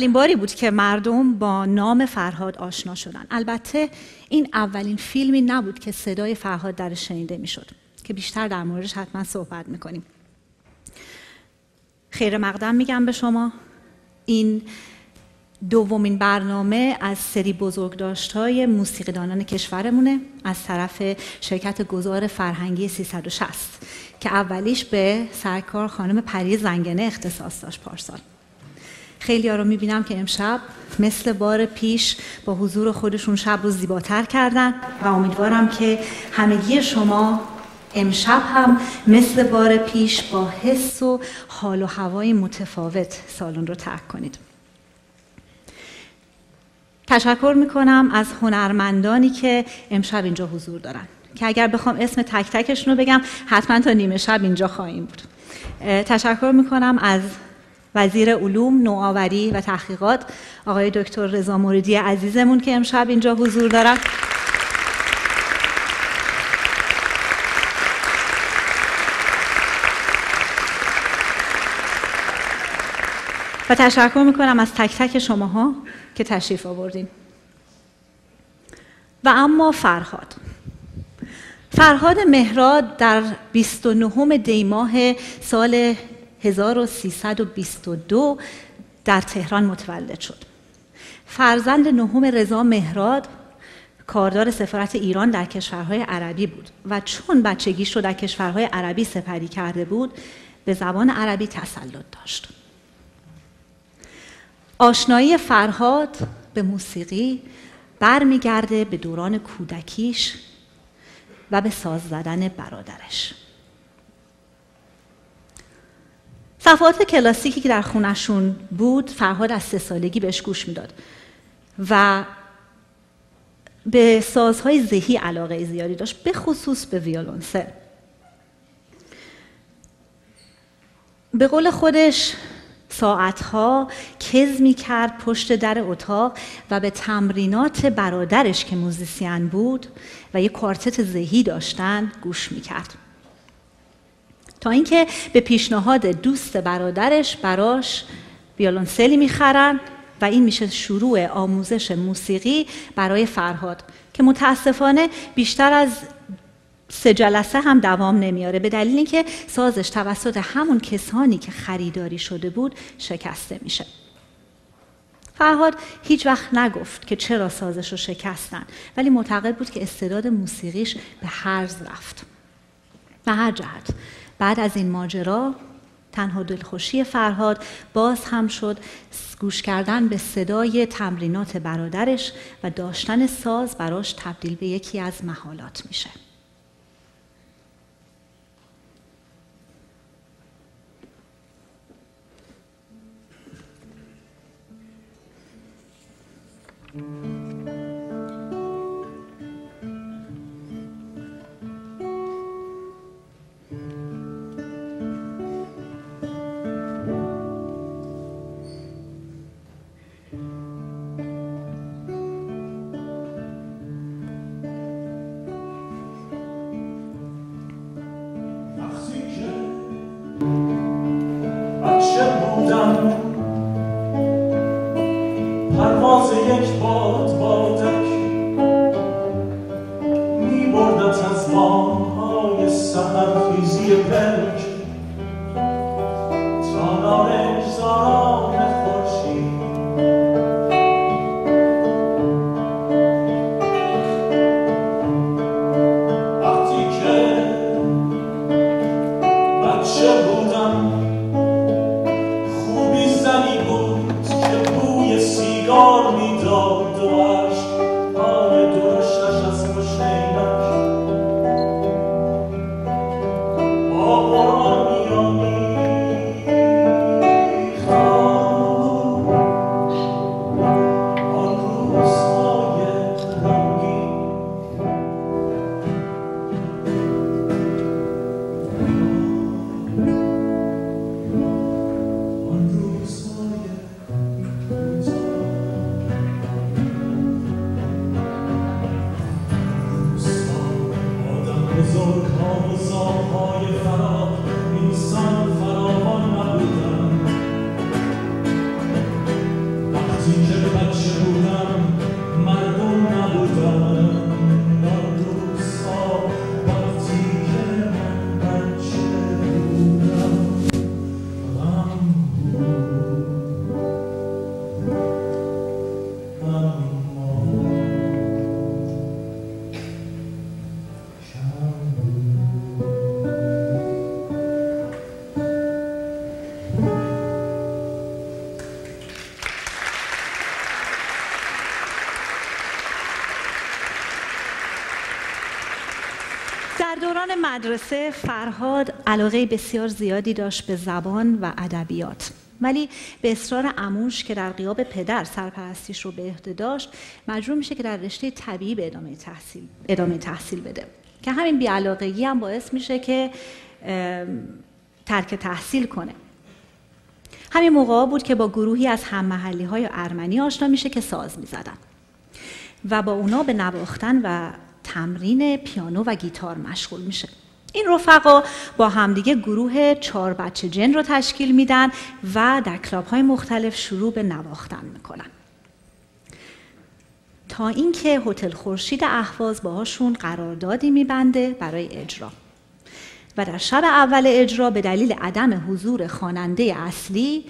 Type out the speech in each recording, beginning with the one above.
اولین باری بود که مردم با نام فرهاد آشنا شدن. البته این اولین فیلمی نبود که صدای فرهاد در شنیده می‌شد که بیشتر در موردش حتما صحبت می‌کنیم. خیر مقدم میگم به شما. این دومین برنامه از سری بزرگداشت های موسیقیدانان کشورمونه از طرف شرکت گذار فرهنگی 360 که اولیش به سرکار خانم پری زنگنه اختصاص داشت پارسال. خیلی ها رو می‌بینم که امشب مثل بار پیش با حضور خودشون شب رو زیباتر کردن و امیدوارم که همگی شما امشب هم مثل بار پیش با حس و حال و هوای متفاوت سالن رو ترک کنید. تشکر می‌کنم از هنرمندانی که امشب اینجا حضور دارن. که اگر بخوام اسم تک تکشون رو بگم حتما تا نیمه شب اینجا خواهیم بود. تشکر می‌کنم از وزیر علوم، نوآوری و تحقیقات آقای دکتر رضا موردی عزیزمون که امشب اینجا حضور دارن و تشکر می‌کنم از تک تک شماها که تشریف آوردین. و اما فرهاد. فرهاد مهراد در 29 دیماه سال 1322 در تهران متولد شد. فرزند نهم رضا مهراد کاردار سفارت ایران در کشورهای عربی بود و چون بچگیش رو در کشورهای عربی سپری کرده بود به زبان عربی تسلط داشت. آشنایی فرهاد به موسیقی برمیگرده به دوران کودکیش و به ساز زدن برادرش. صفحات کلاسیکی که در خونشون بود فرهاد از سه سالگی بهش گوش می‌داد و به سازهای ذهی علاقه زیادی داشت به خصوص به ویولونسه به قول خودش ساعتها کز می کرد پشت در اتاق و به تمرینات برادرش که موزیسین بود و یه کوارتت ذهی داشتن گوش می کرد. تا اینکه به پیشنهاد دوست برادرش براش ویولونسلی می‌خرن و این میشه شروع آموزش موسیقی برای فرهاد که متاسفانه بیشتر از سه جلسه هم دوام نمیاره. به دلیل اینکه سازش توسط همون کسانی که خریداری شده بود شکسته میشه. فرهاد هیچ وقت نگفت که چرا سازش رو شکستن ولی معتقد بود که استعداد موسیقیش به هرز رفت. به هر جهت. بعد از این ماجرا تنها دلخوشی فرهاد باز هم شد گوش کردن به صدای تمرینات برادرش و داشتن ساز براش تبدیل به یکی از محالات میشه. پرواز یک مدرسه فرهاد علاقه بسیار زیادی داشت به زبان و ادبیات. ولی به اصرار اموش که در قیاب پدر سرپرستیش رو به عهده داشت مجبور میشه که در رشته طبیعی به ادامه تحصیل, ادامه تحصیل بده. که همین بیعلاقگی هم باعث میشه که ترک تحصیل کنه. همین موقع بود که با گروهی از هم محلی های ارمنی آشنا میشه که ساز می‌زدن. و با اونا به نواختن و تمرین پیانو و گیتار مشغول میشه. این رفقا با همدیگه گروه چهار بچه جن رو تشکیل میدن و در کلاب های مختلف شروع به نواختن می‌کنن. تا اینکه هتل خورشید اهواز باهاشون قراردادی میبنده برای اجرا. و در شب اول اجرا به دلیل عدم حضور خواننده اصلی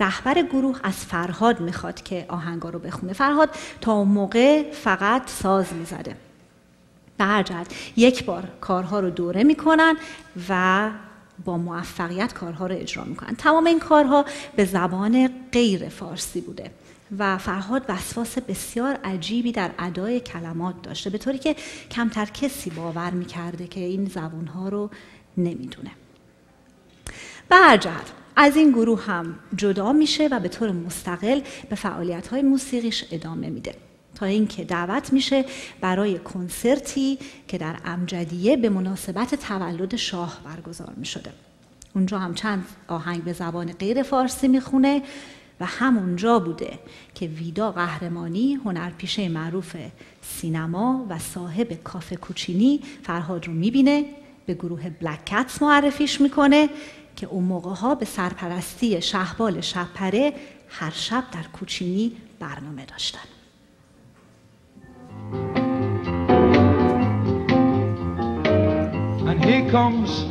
رهبر گروه از فرهاد می‌خواد که آهنگا رو بخونه. فرهاد تا اون موقع فقط ساز می‌زده. به یک بار کارها رو دوره می‌کنن و با موفقیت کارها رو اجرا می‌کنن. تمام این کارها به زبان غیر فارسی بوده و فرهاد وسواس بسیار عجیبی در ادای کلمات داشته به طوری که کمتر کسی باور می‌کرده که این زبانها رو نمی‌دونه. به از این گروه هم جدا میشه و به طور مستقل به فعالیت های موسیقیش ادامه میده. تا اینکه دعوت میشه برای کنسرتی که در امجدیه به مناسبت تولد شاه برگزار می‌شده. اونجا هم چند آهنگ به زبان غیر فارسی می‌خونه و همونجا بوده که ویدا قهرمانی هنرپیشه معروف سینما و صاحب کافه کوچینی فرهاد رو می‌بینه به گروه بلک کتس معرفیش می‌کنه که اون موقع ها به سرپرستی شهبال شبپره هر شب در کوچینی برنامه داشتن. And here comes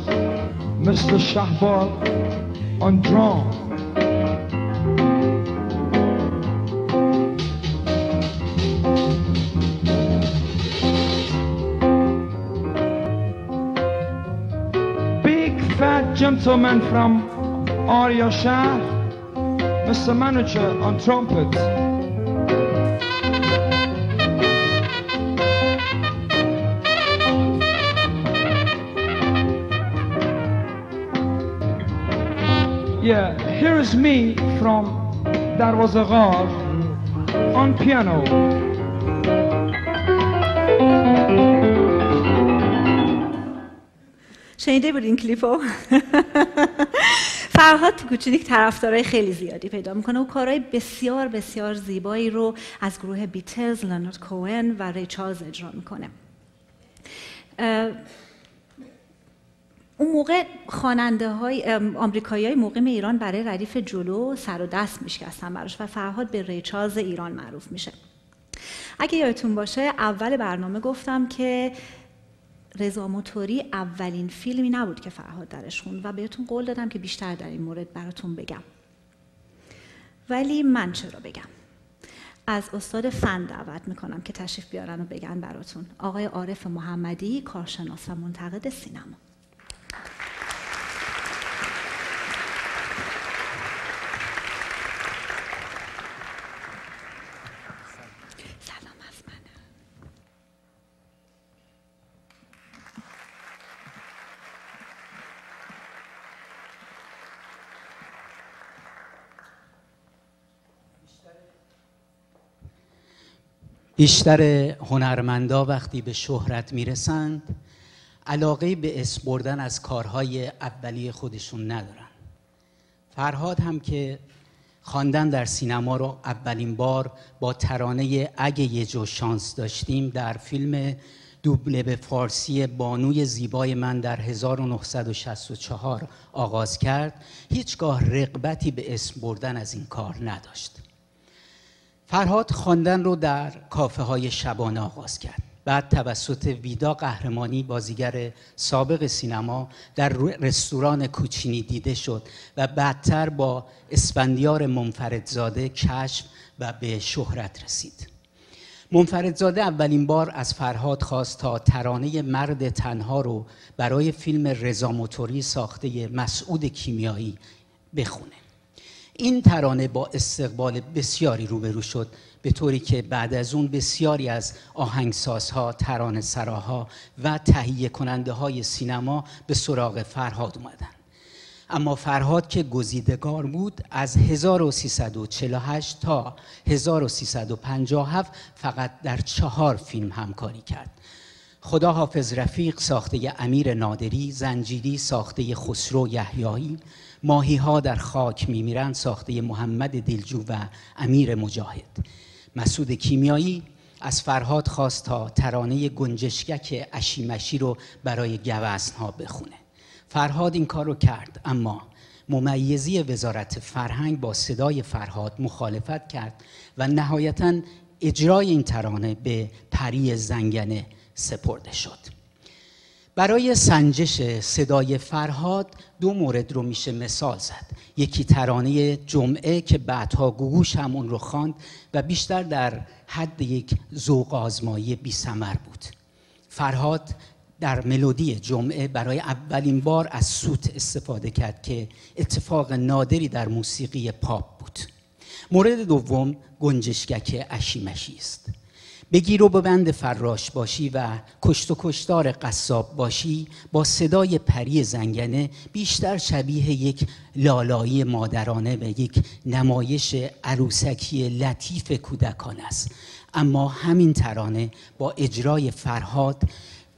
Mr. Shahbal on drum. Big fat gentleman from Arya Shah, Mr. Manager on trumpet. Yeah, here is me from Darwaza Ghar on piano. شنیده بود این کلیپو فرهاد تو کوچینیک طرفدارای خیلی زیادی پیدا می‌کنه و کارهای بسیار بسیار زیبایی رو از گروه بیتلز، لنارد کوئن و ری چارلز اجرا می‌کنه اون موقع خواننده های آمریکایی های مقیم ایران برای ردیف جلو سر و دست میشکستن براش و فرهاد به ریچارز ایران معروف میشه. اگه یادتون باشه اول برنامه گفتم که رضا موتوری اولین فیلمی نبود که فرهاد درش خوند و بهتون قول دادم که بیشتر در این مورد براتون بگم. ولی من چرا بگم؟ از استاد فن دعوت می‌کنم که تشریف بیارن و بگن براتون. آقای عارف محمدی کارشناس و منتقد سینما. بیشتر هنرمندا وقتی به شهرت می‌رسند علاقه به اسم بردن از کارهای اولیه خودشون ندارن. فرهاد هم که خواندن در سینما رو اولین بار با ترانه اگه یه جو شانس داشتیم در فیلم دوبله به فارسی بانوی زیبای من در 1964 آغاز کرد هیچگاه رقبتی به اسم بردن از این کار نداشت. فرهاد خواندن رو در کافه های شبانه آغاز کرد. بعد توسط ویدا قهرمانی بازیگر سابق سینما در رستوران کوچینی دیده شد و بعدتر با اسفندیار منفردزاده کشف و به شهرت رسید. منفردزاده اولین بار از فرهاد خواست تا ترانه مرد تنها رو برای فیلم رضا موتوری ساخته مسعود کیمیایی بخونه. این ترانه با استقبال بسیاری روبرو شد به طوری که بعد از اون بسیاری از آهنگسازها، ترانه سراها و تهیه کننده های سینما به سراغ فرهاد اومدن. اما فرهاد که گزیدگار بود از 1348 تا 1357 فقط در چهار فیلم همکاری کرد. خدا حافظ رفیق ساخته امیر نادری زنجیری ساخته خسرو یحیایی ماهی ها در خاک میمیرن ساخته محمد دلجو و امیر مجاهد. مسعود کیمیایی از فرهاد خواست تا ترانه گنجشکک اشیمشی رو برای گوزن ها بخونه. فرهاد این کار رو کرد اما ممیزی وزارت فرهنگ با صدای فرهاد مخالفت کرد و نهایتا اجرای این ترانه به پری زنگنه سپرده شد. برای سنجش صدای فرهاد دو مورد رو میشه مثال زد. یکی ترانه جمعه که بعدها گوگوش هم اون رو خواند و بیشتر در حد یک ذوق آزمایی بی بود. فرهاد در ملودی جمعه برای اولین بار از سوت استفاده کرد که اتفاق نادری در موسیقی پاپ بود. مورد دوم گنجشگک اشیمشی است. بگیر و بند فراش باشی و کشت و کشتار قصاب باشی با صدای پری زنگنه بیشتر شبیه یک لالایی مادرانه و یک نمایش عروسکی لطیف کودکان است. اما همین ترانه با اجرای فرهاد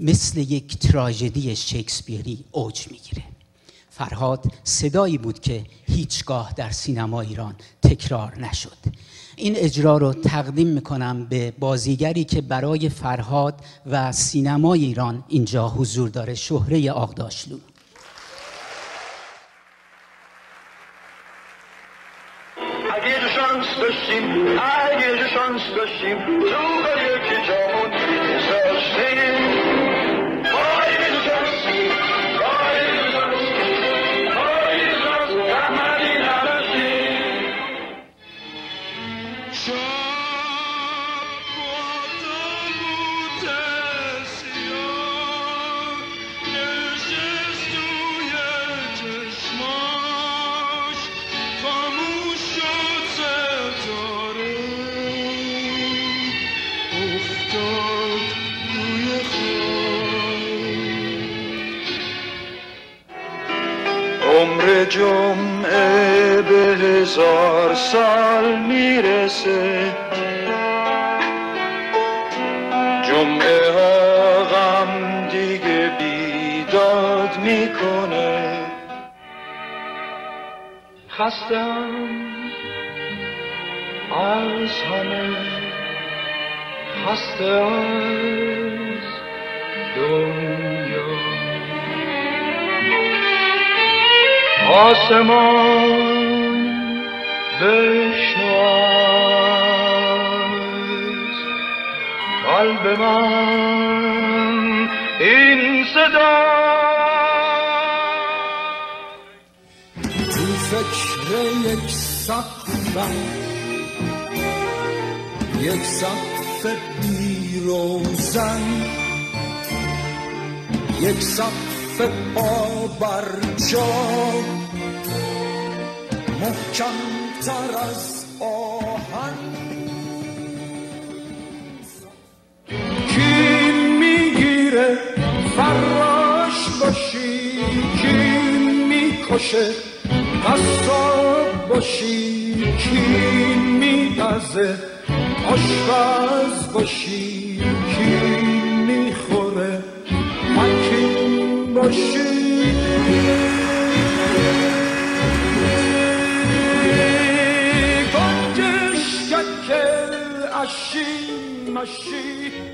مثل یک تراژدی شکسپیری اوج می‌گیره. فرهاد صدایی بود که هیچگاه در سینما ایران تکرار نشد. این اجرا رو تقدیم می‌کنم به بازیگری که برای فرهاد و سینمای ایران اینجا حضور داره شهره آقداشلو. هزار سال می‌رسه. جمعه ها غم دیگه بیداد می‌کنه. خستم از همه خسته از دنیا. آسمان بشنو از قلب من این صدا. تو فکر یک سقفم یک سقف بیروزن یک سقف پا محکم تر از آهن. می‌گیره فراش باشی کی می‌کشه قصاب باشی کی میدزه آشپز باشی کی می‌خوره حکیم باشی. she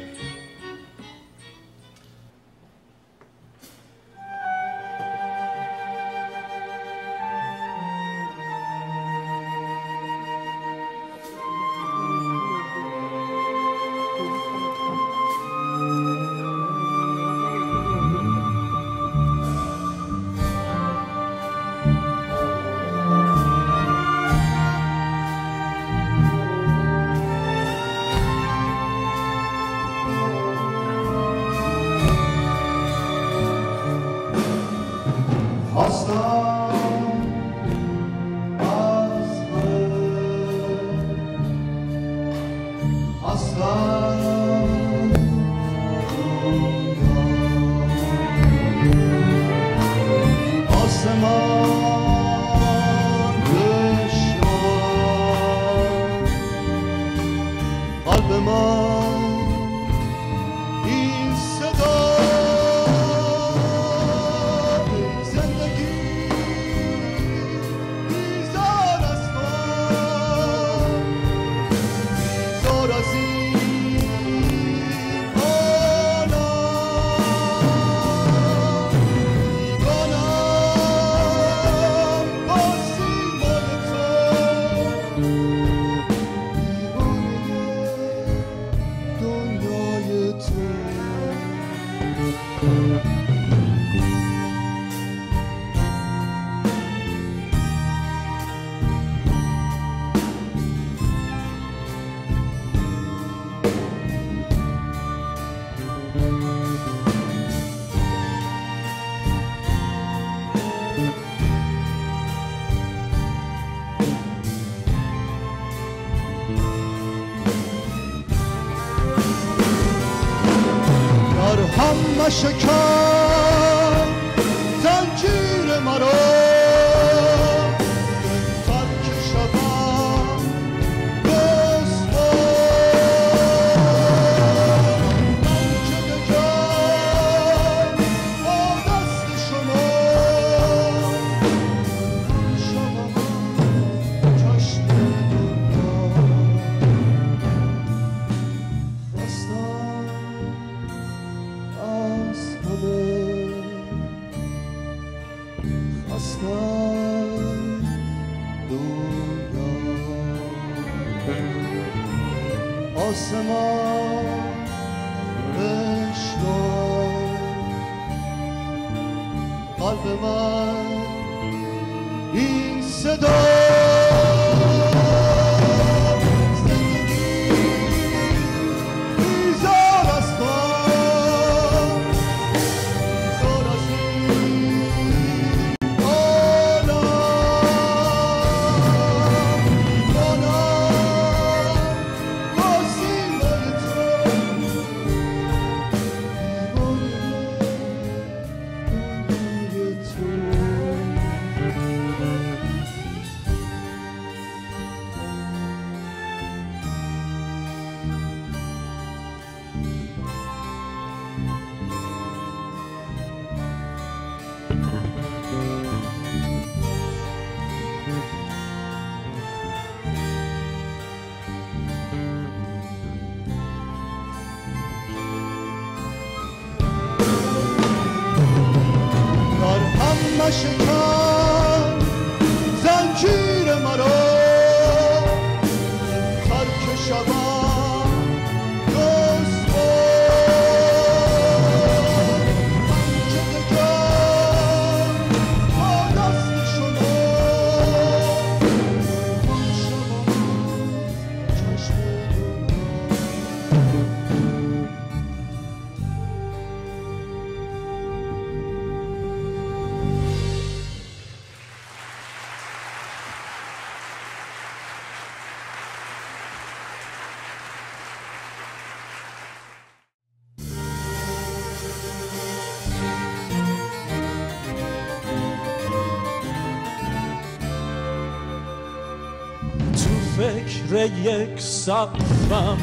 فکر یک سقفم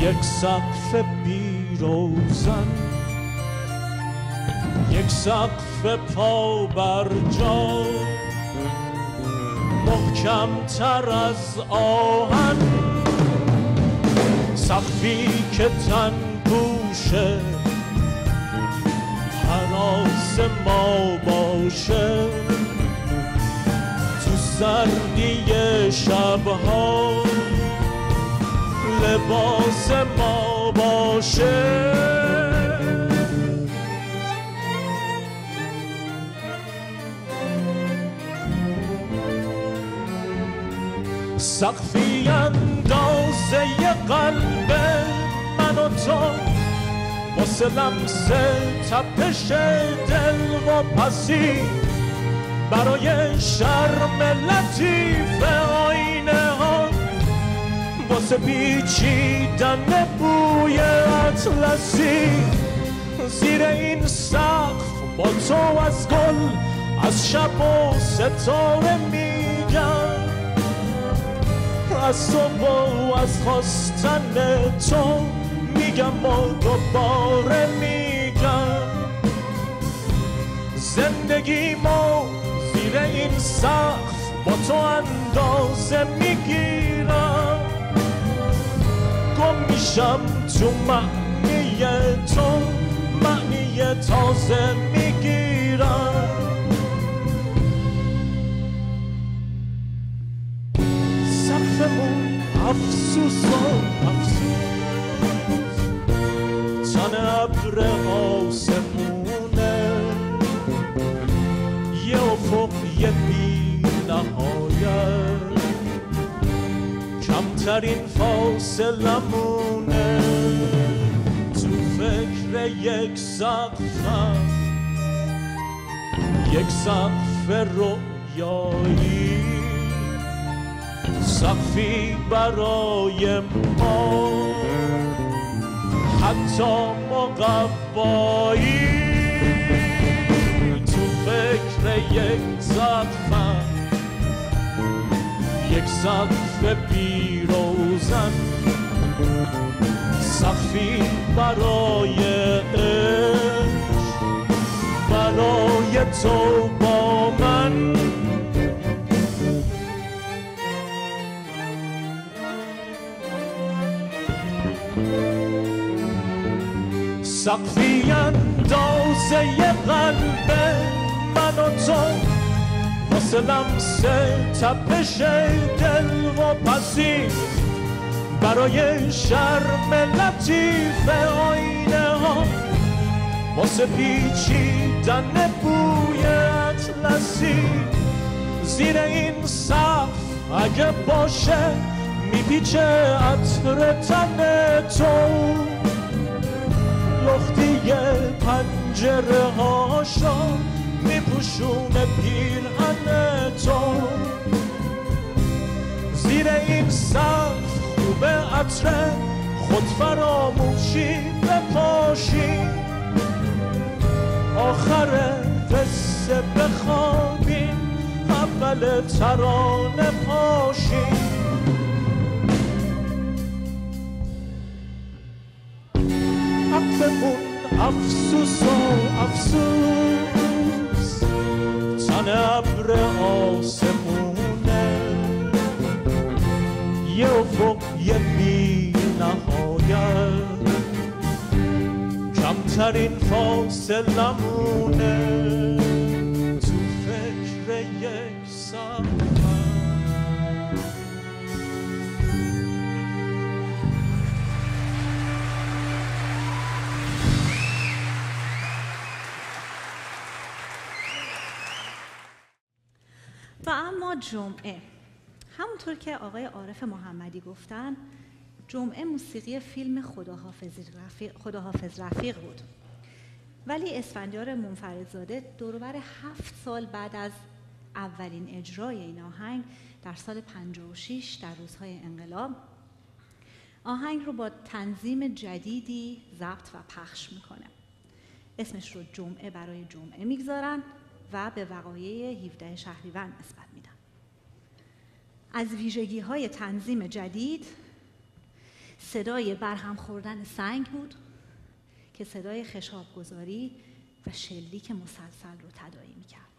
یک سقف بیروزن یک سقف پا بر جا محکم تر از آهن سقفی که تن پوشه حراس ما باشه سردی شبها لباس ما باشه. سقفی اندازه قلب من و تو واسه لمس تپش دل و پسی برای شرم لطیف آینه ها واسه پیچیدن بوی اطلسی. زیر این سقف با تو از گل از شب و ستاره میگم. از تو و از خواستن تو میگم و دوباره میگم. زندگی ما زیر این سقف با تو اندازه می‌گیرم. گم میشم تو معنی تو معنی تازه می‌گیرم. سقفمون افسوس و افسوس تن ابر آسمونه کمترین فاصلمونه تو فکر یک سقفم یک سقف رویایی سقفی برای ما حتی تا مقوایی تو فکر یک زدفن یک سقف بیروزن سقفی برای برای تو با من. سقفی اندازه قلب من و تو. واسه لمس تپش دل و پسی. برای شرم لطیف آینه ها. واسه پیچیدن بوی اطلسی. زیر این سقف اگه باشه میپیچه عطر تن تو. لختی پنجره هاشا میپوشونه پیرهن تو. زیر این سقف خوب عطر خود فراموشی بپاشی. آخر قصه بخوابیم اول ترانه پاشیم عقلمون افسوس و افسوس. تن ابر آسمونه یه افق یه بی نهایت کمترین فاصلمونه تو فکر یک و اما جمعه. همونطور که آقای عارف محمدی گفتن جمعه موسیقی فیلم خداحافظ رفیق, خداحافظ رفیق بود. ولی اسفندیار منفردزاده دوربر هفت سال بعد از اولین اجرای این آهنگ در سال 56 در روزهای انقلاب آهنگ رو با تنظیم جدیدی ضبط و پخش می‌کنه. اسمش رو جمعه برای جمعه می‌گذارن. و به وقایع 17 شهریور نسبت میدن از ویژگی های تنظیم جدید صدای برهم خوردن سنگ بود که صدای خشاب گذاری و شلیک مسلسل رو تداعی می‌کرد.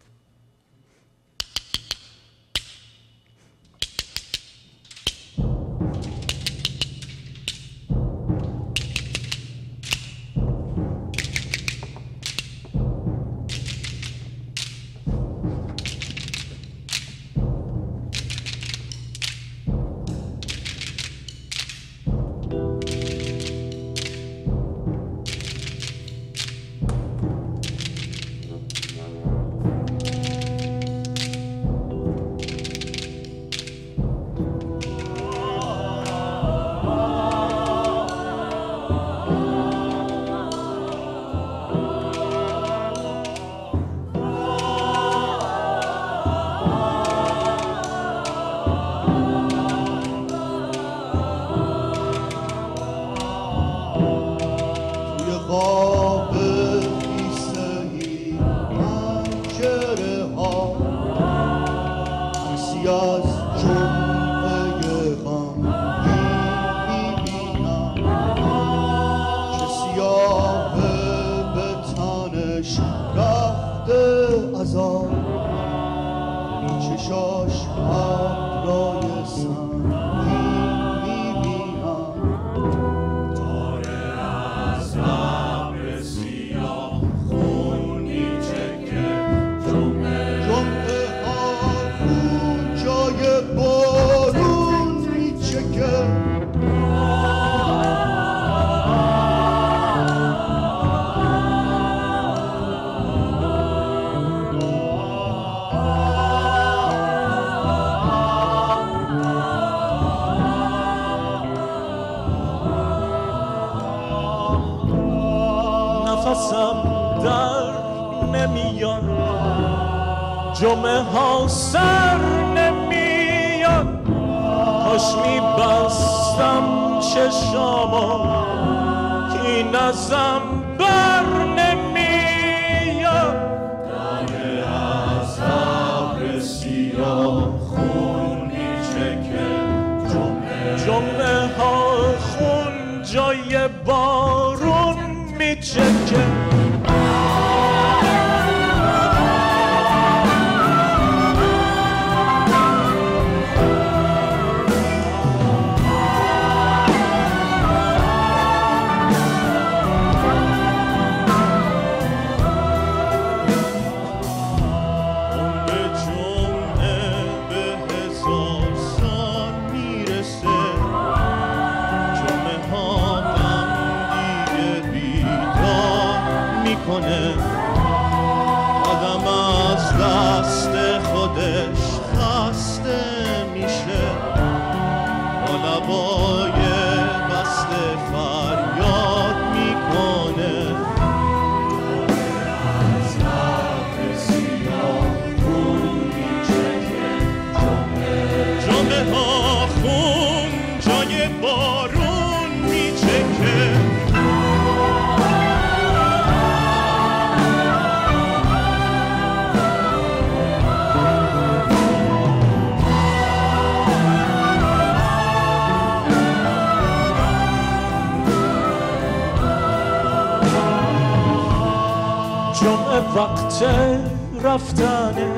وقت رفتنه.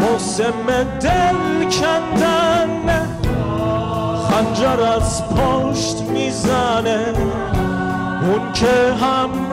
موسم دل کندن خنجر از پشت می‌زنه. اون که همراه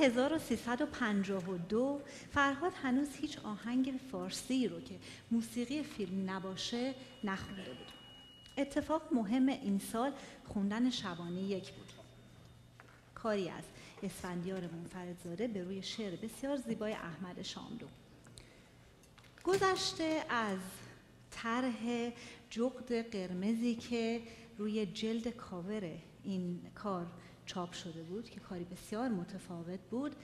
1352 فرهاد هنوز هیچ آهنگ فارسی رو که موسیقی فیلم نباشه نخونده بود. اتفاق مهم این سال خوندن شبانه یک بود. کاری از اسفندیار منفردزاده به روی شعر بسیار زیبای احمد شاملو. گذشته از طرح جغد قرمزی که روی جلد کاور این کار چاپ شده بود که کاری بسیار متفاوت بود.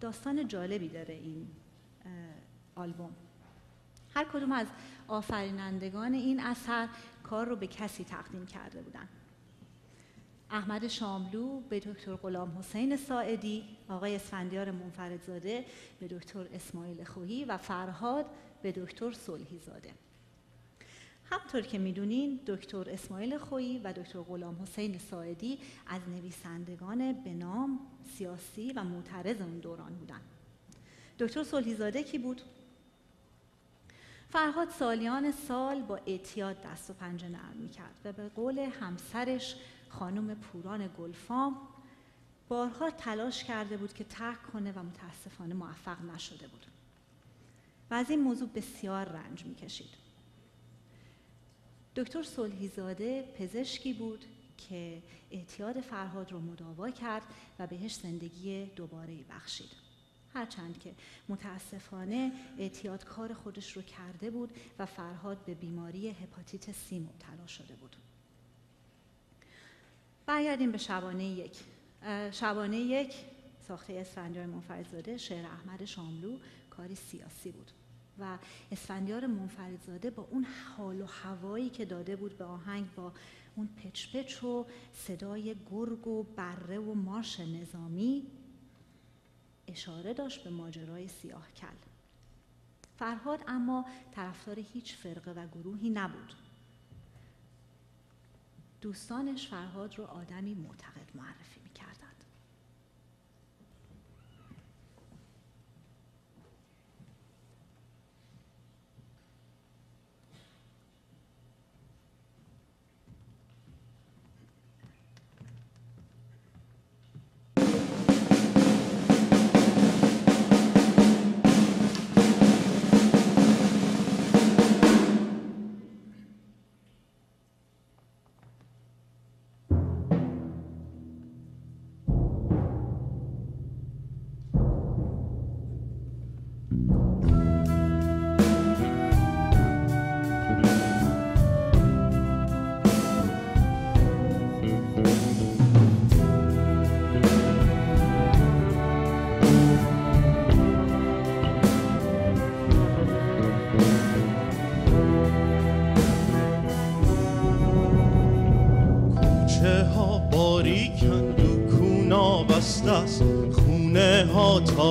داستان جالبی داره این آلبوم. هر کدوم از آفرینندگان این اثر کار رو به کسی تقدیم کرده بودند احمد شاملو به دکتر غلام حسین ساعدی، آقای اسفندیار منفردزاده به دکتر اسماعیل خویی و فرهاد به دکتر صلحی زاده. همطور که می‌دونین دکتر اسماعیل خویی و دکتر غلام حسین ساعدی از نویسندگان به نام سیاسی و معترض اون دوران بودن. دکتر صلحی زاده کی بود؟ فرهاد سالیان سال با اعتیاد دست و پنجه نرم می‌کرد و به قول همسرش خانم پوران گلفام بارها تلاش کرده بود که ترک کنه و متاسفانه موفق نشده بود و از این موضوع بسیار رنج می‌کشید دکتر صلحیزاده پزشکی بود که اعتیاد فرهاد رو مداوا کرد و بهش زندگی دوباره بخشید. هرچند که متاسفانه اعتیاد کار خودش رو کرده بود و فرهاد به بیماری هپاتیت سی مبتلا شده بود. برگردیم به شبانه یک. شبانه یک ساخته اسفندیار منفردزاده شعر احمد شاملو کاری سیاسی بود. و اسفندیار منفردزاده با اون حال و هوایی که داده بود به آهنگ با اون پچ پچ و صدای گرگ و بره و مارش نظامی اشاره داشت به ماجرای سیاه کل. فرهاد اما طرفدار هیچ فرقه و گروهی نبود. دوستانش فرهاد رو آدمی معتقد معرفی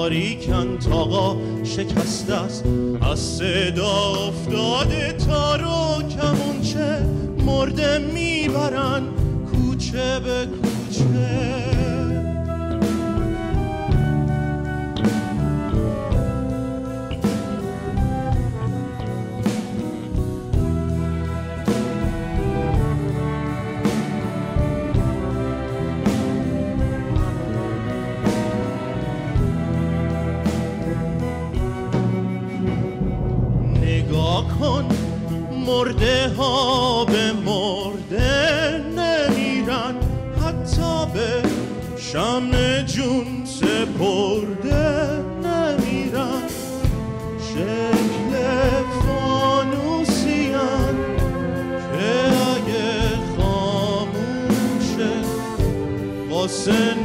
تاریکن تاقا شکسته است. از صدا افتاده تارو کمونچه مرده می‌برن کوچه به کوچه. ها به مرده نمیرن. حتی به شم جون سپرده نمیرن. شکل فانوسیان که اگه خاموشه واسه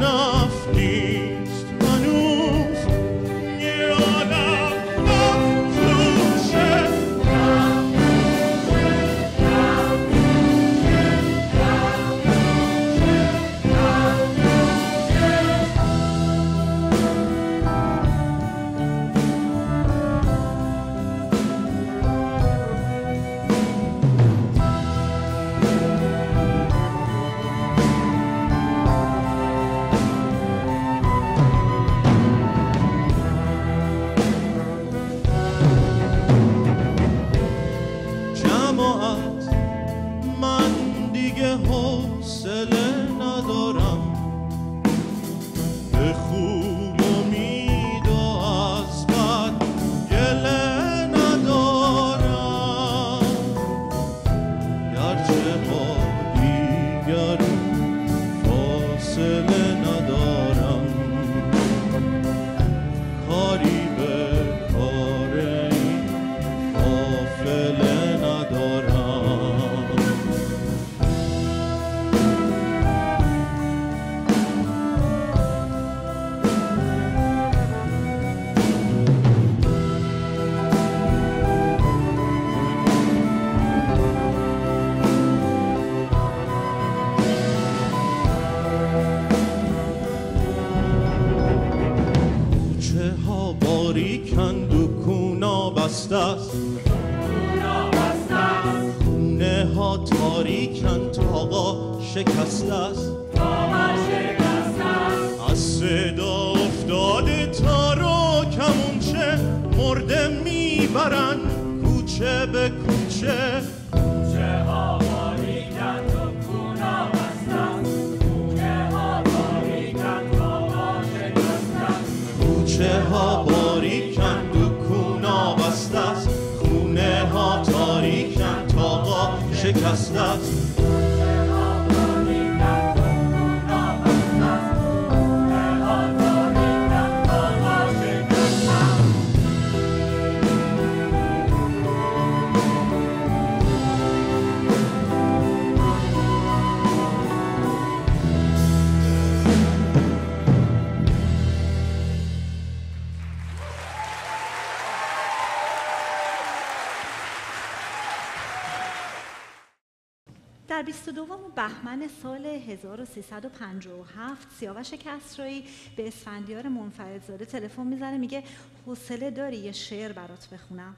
1357 سیاوش کسرایی به اسفندیار منفردزاده تلفن می‌زنه میگه حوصله داری یه شعر برات بخونم.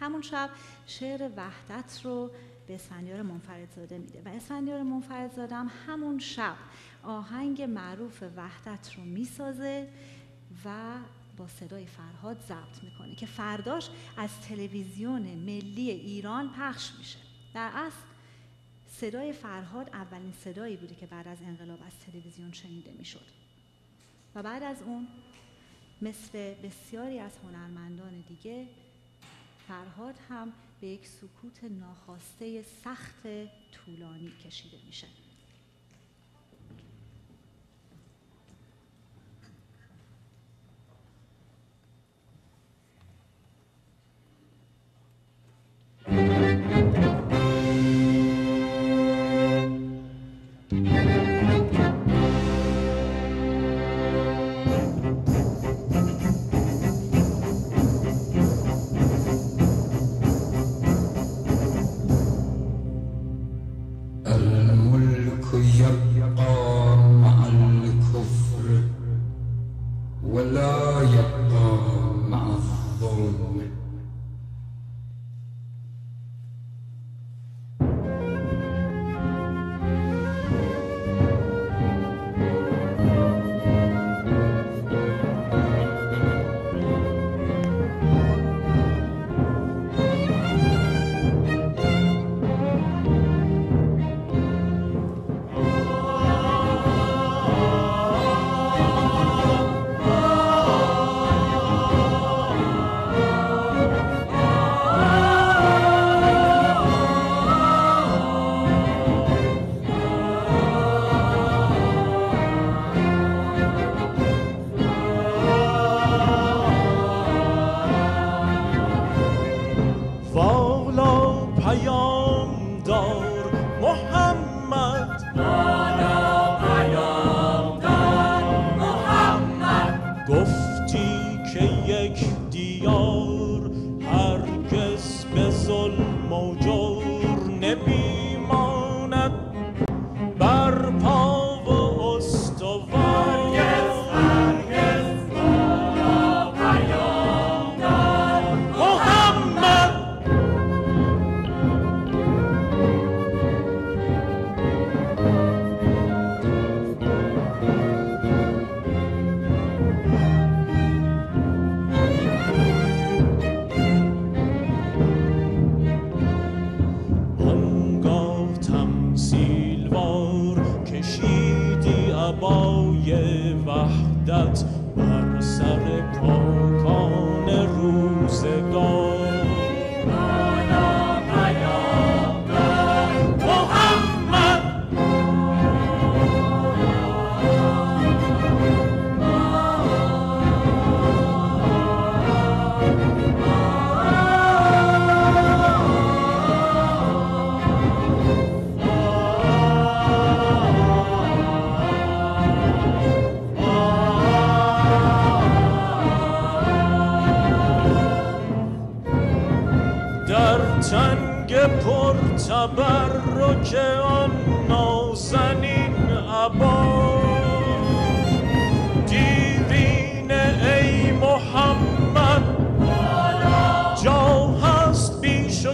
همون شب شعر وحدت رو به اسفندیار منفردزاده میده و اسفندیار منفردزاده هم همون شب آهنگ معروف وحدت رو می‌سازه و با صدای فرهاد ضبط می‌کنه که فرداش از تلویزیون ملی ایران پخش میشه. در اصل صدای فرهاد اولین صدایی بوده که بعد از انقلاب از تلویزیون شنیده می‌شد. و بعد از اون مثل بسیاری از هنرمندان دیگه فرهاد هم به یک سکوت ناخواسته سخت طولانی کشیده میشه.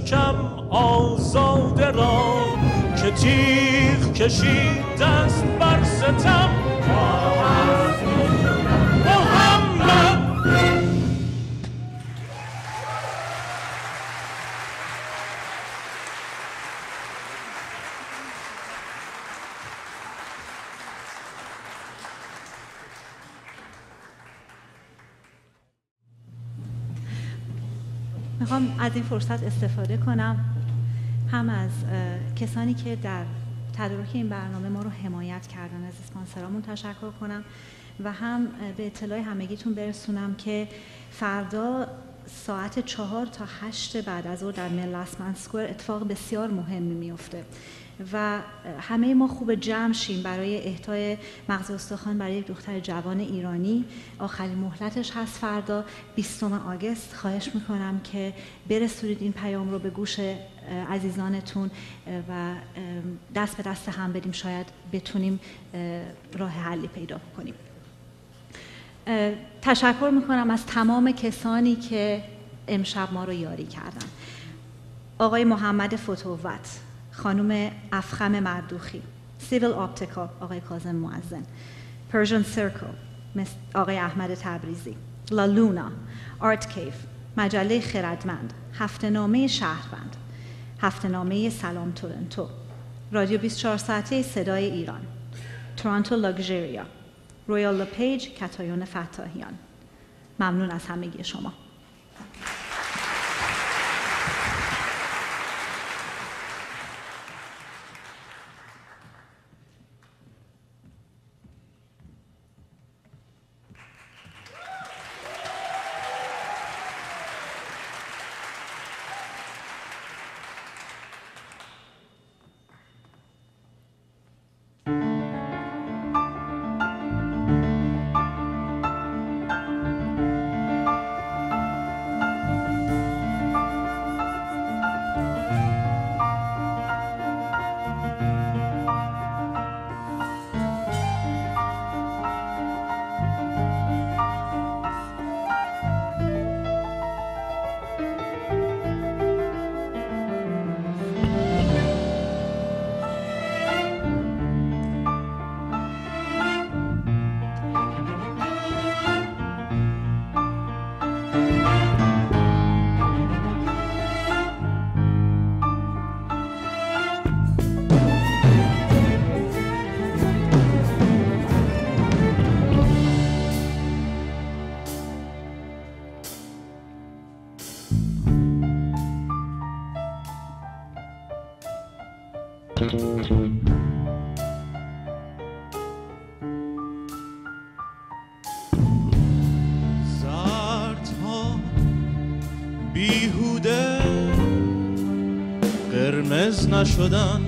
کم آزاده را که تیغ کشید دست بر ستم. می‌خوام از این فرصت استفاده کنم. هم از کسانی که در تدارک این برنامه ما رو حمایت کردن از اسپانسرامون تشکر کنم و هم به اطلاع همگیتون برسونم که فردا ساعت چهار تا هشت بعد از ظهر در ملاسمن سکوئر اتفاق بسیار مهمی میفته و همه ما خوب جمع شیم برای اهدای مغز استخوان برای یک دختر جوان ایرانی. آخرین مهلتش هست فردا 20 آگست. خواهش می‌کنم که برسونید این پیام رو به گوش عزیزانتون و دست به دست هم بدیم. شاید بتونیم اه، راه حلی پیدا کنیم تشکر می‌کنم از تمام کسانی که امشب ما رو یاری کردن. آقای محمد فتووت. خانم افخم مردوخی سیویل Optica آقای کاظم موذن Persian Circle آقای احمد تبریزی Laluna Art Cafe مجله خردمند هفتهنامه شهروند هفتهنامه سلام تورنتو رادیو 24 ساعته صدای ایران تورنتو Luxuria Royal LePage کتایون فتاحیان. ممنون از همگی شما. نشدن.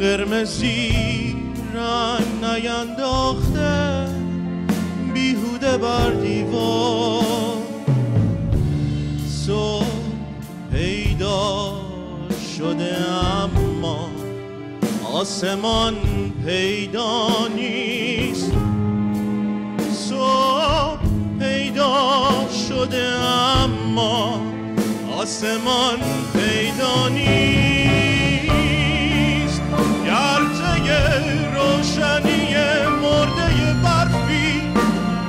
قرمزی رنگ نینداخته بیهوده بر دیوار. صبح پیدا شده اما آسمان پیدا نیست. صبح پیدا شده اما آسمان پیدا نیست. گرته روشنی مرده برفی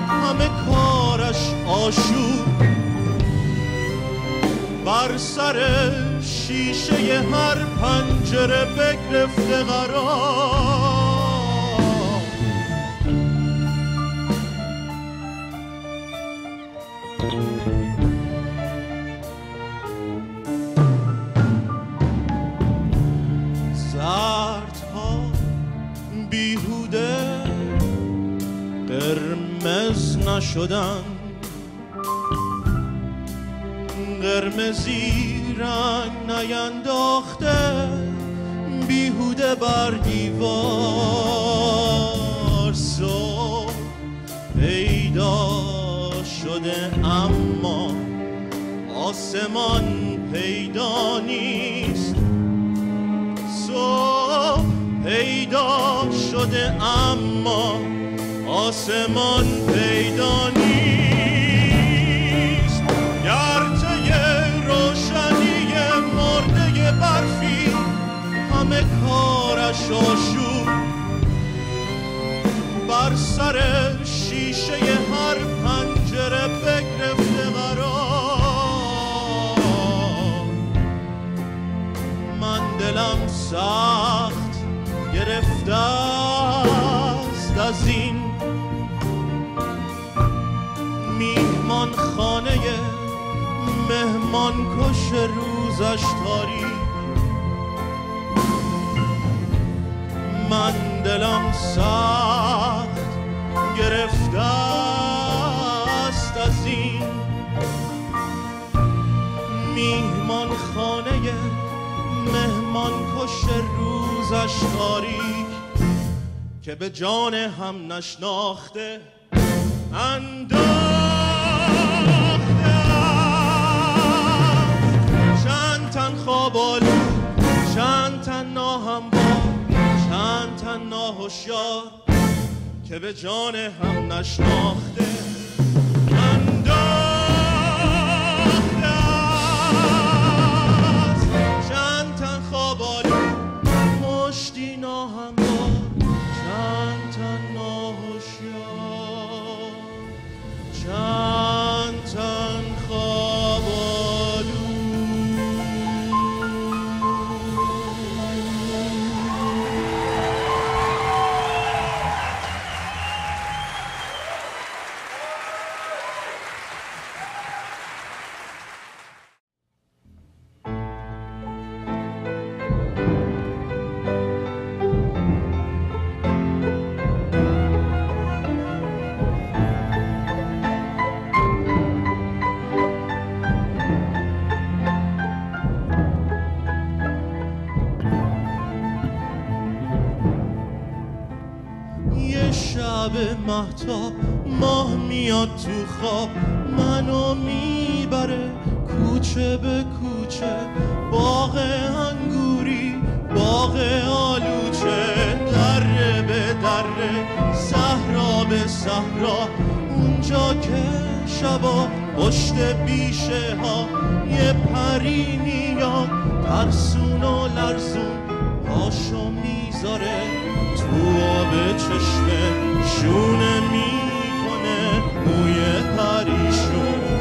همه کارش آشوب. بر سر شیشه هر پنجره بگرفته قرار. نشدن قرمزی رنگ نینداخته بیهوده بر دیوار صبح پیدا شده اما آسمان پیدا نیست. صبح پیدا شده اما آسمان پیدا نیست. گرچه روشنی مرده برفی همه کارش آشوب. بر سر شیشه هر پنجره بگرفته قرار. من دلم سخت گرفته مهمان کش روزش تاریک. من دلم سخت گرفته است از این میهمان خانه مهمان کش روزش تاریک که به جان هم نشناخته انداخته آلود چند تن ناهموار چند تن ناهوشیار که به جان هم نشناخته. محتاب ماه میاد تو خواب. منو می‌بره کوچه به کوچه. باغ انگوری باغ آلوچه. دره به دره صحرا به صحرا. اونجا که شبا پشت بیشه ها یه پری میاد ترسون و لرزون. پاشو می‌ذاره. تو آب چشمه شونه می‌کنه موی پریشون.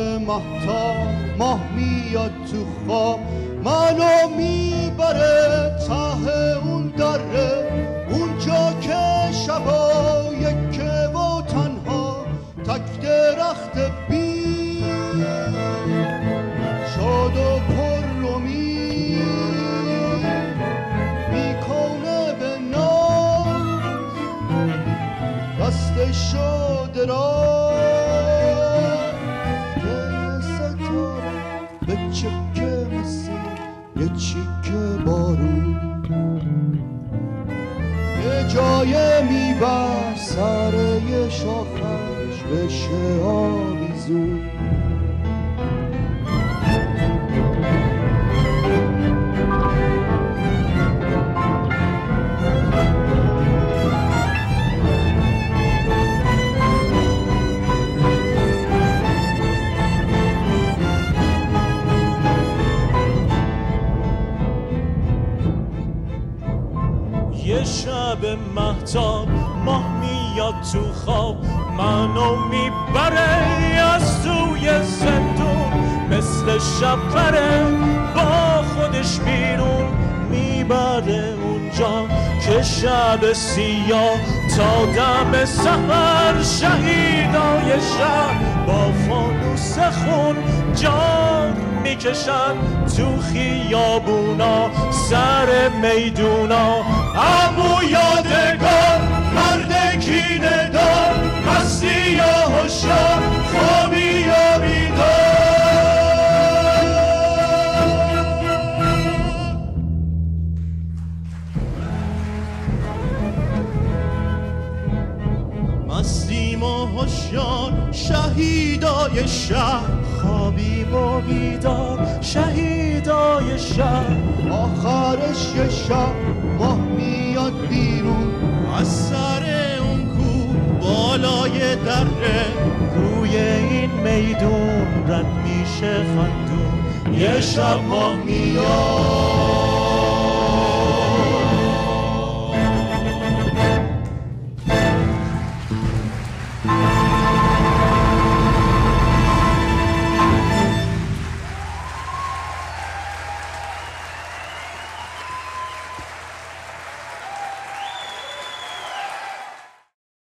شب مهتاب ماه میاد تو خواب منو می‌بره ته اون دره اونجا که شبا یه جای میبر سر شاخش بشه آویزون می‌بره از توی زندون مثل شب پره با خودش بیرون می‌بره اونجا که شب سیاه تا دم سهر شهیدای شهر با فانوس خون جان می‌کشن تو خیابونا سر میدونا. امو یادگار مرد کینه دار مستی یا خوابی هوشیار شهیدای شهر. خوابیم و بیدار شهیدای شهر. آخرش یه شب ماه میاد بیرون. از سر اون کو بالای دره. روی این میدون رد میشه خندون. یه شب ماه میاد.